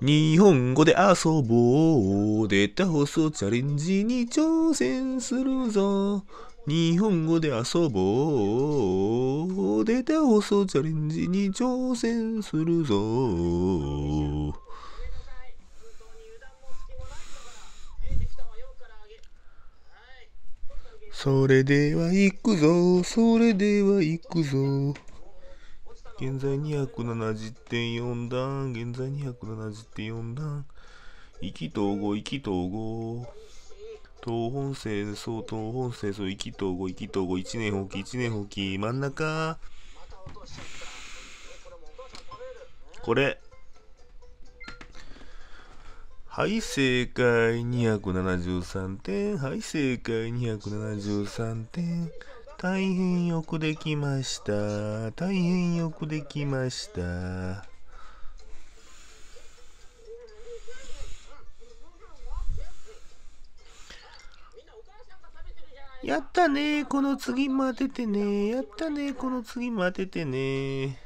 日本語で遊ぼう。データ放送チャレンジに挑戦するぞ。日本語で遊ぼう。データ放送チャレンジに挑戦するぞ。それでは行くぞ。それでは行くぞ。現在270.4段、現在270.4段、意気統合、意気統合、東本清掃、東本清掃、意気統合、意気統合、一年放棄、一年放棄、真ん中、これ、はい、正解。273点。はい、正解。273点。大変よくできました。大変よくできました。やったねこの次も当ててねやったねこの次も当ててね